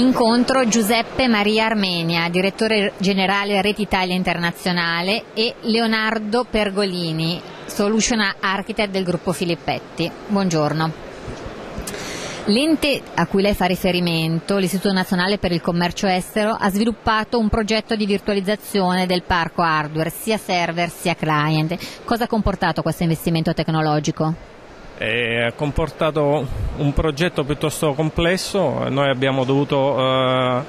Incontro Giuseppe Maria Armenia, direttore generale Reti Italia Internazionale e Leonardo Pergolini, Solution Architect del gruppo Filippetti. Buongiorno. L'ente a cui lei fa riferimento, l'Istituto Nazionale per il Commercio Estero, ha sviluppato un progetto di virtualizzazione del parco hardware, sia server sia client. Cosa ha comportato questo investimento tecnologico? Ha comportato un progetto piuttosto complesso, noi abbiamo dovuto eh,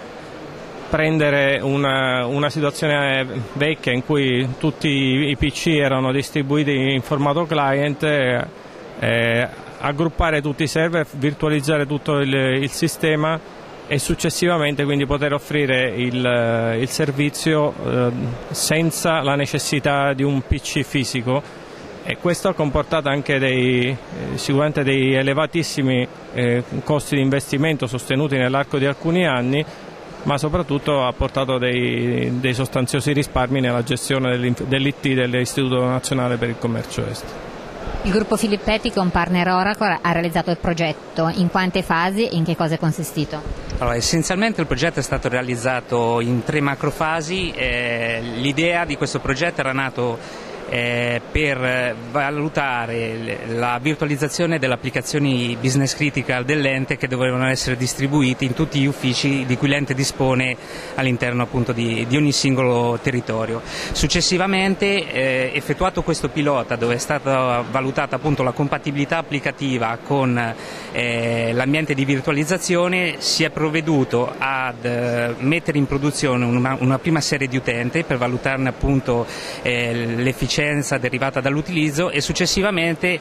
prendere una, una, situazione vecchia in cui tutti i PC erano distribuiti in formato client, eh, aggruppare tutti i server, virtualizzare tutto il, il sistema e successivamente quindi poter offrire il, il servizio eh, senza la necessità di un PC fisico e questo ha comportato anche dei, eh, sicuramente dei elevatissimi eh, costi di investimento sostenuti nell'arco di alcuni anni, ma soprattutto ha portato dei, dei sostanziosi risparmi nella gestione dell'IT dell'Istituto Nazionale per il Commercio Estero. Il gruppo Filippetti, un partner Oracle, ha realizzato il progetto. In quante fasi e in che cosa è consistito? Allora, essenzialmente il progetto è stato realizzato in tre macrofasi. Eh, l'idea di questo progetto era nato eh, per valutare la virtualizzazione delle applicazioni business critical dell'ente che dovevano essere distribuiti in tutti gli uffici di cui l'ente dispone all'interno appunto di, di ogni singolo territorio. Successivamente eh, effettuato questo pilota dove è stata valutata appunto la compatibilità applicativa con eh, l'ambiente di virtualizzazione si è provveduto ad eh, mettere in produzione una, una, prima serie di utenti per valutarne appunto eh, l'efficienza efficienza derivata dall'utilizzo e successivamente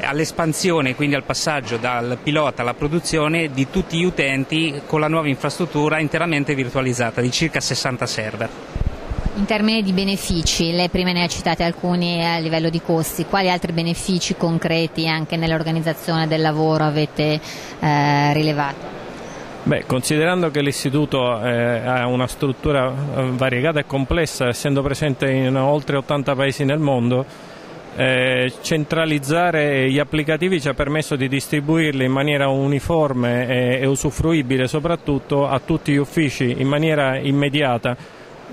all'espansione, quindi al passaggio dal pilota alla produzione di tutti gli utenti con la nuova infrastruttura interamente virtualizzata di circa 60 server. In termini di benefici, lei prima ne ha citate alcuni a livello di costi, quali altri benefici concreti anche nell'organizzazione del lavoro avete eh, rilevato? Beh, considerando che l'istituto eh, ha una struttura eh, variegata e complessa, essendo presente in oltre 80 paesi nel mondo, eh, centralizzare gli applicativi ci ha permesso di distribuirli in maniera uniforme e, e usufruibile soprattutto a tutti gli uffici in maniera immediata.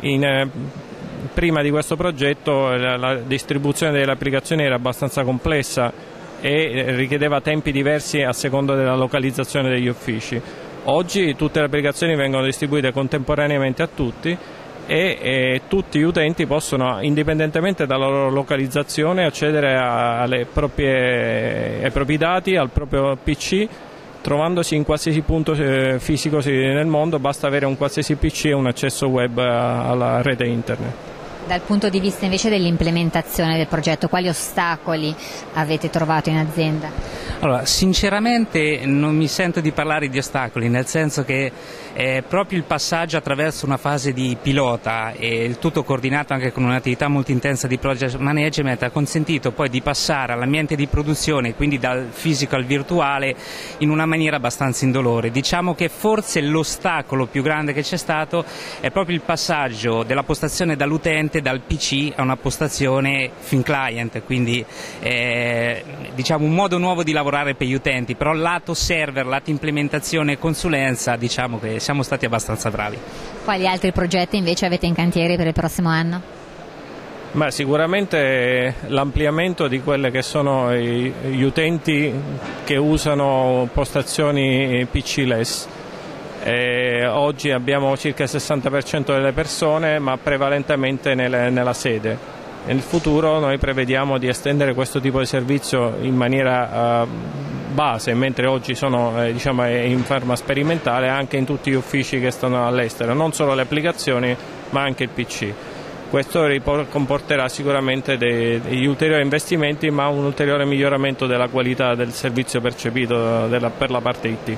In, eh, prima di questo progetto la, la distribuzione delle applicazioni era abbastanza complessa e richiedeva tempi diversi a seconda della localizzazione degli uffici. Oggi tutte le applicazioni vengono distribuite contemporaneamente a tutti e, e, tutti gli utenti possono, indipendentemente dalla loro localizzazione, accedere proprie, ai propri dati, al proprio PC, trovandosi in qualsiasi punto eh, fisico nel mondo, basta avere un qualsiasi PC e un accesso web alla rete internet. Dal punto di vista invece dell'implementazione del progetto, quali ostacoli avete trovato in azienda? Allora, sinceramente non mi sento di parlare di ostacoli, nel senso che eh, proprio il passaggio attraverso una fase di pilota e il tutto coordinato anche con un'attività molto intensa di project management ha consentito poi di passare all'ambiente di produzione, quindi dal fisico al virtuale, in una maniera abbastanza indolore. Diciamo che forse l'ostacolo più grande che c'è stato è proprio il passaggio della postazione dall'utente dal PC a una postazione fin client, quindi eh, diciamo un modo nuovo di lavorare lavorare per gli utenti, però lato server, lato implementazione e consulenza diciamo che siamo stati abbastanza bravi. Quali altri progetti invece avete in cantiere per il prossimo anno? Ma sicuramente l'ampliamento di quelli che sono gli utenti che usano postazioni PC-less. E oggi abbiamo circa il 60% delle persone, ma prevalentemente nelle, nella sede. Nel futuro noi prevediamo di estendere questo tipo di servizio in maniera uh, base, mentre oggi sono eh, diciamo, in forma sperimentale anche in tutti gli uffici che stanno all'estero, non solo le applicazioni ma anche il PC. Questo comporterà sicuramente degli ulteriori investimenti ma un ulteriore miglioramento della qualità del servizio percepito per la parte IT.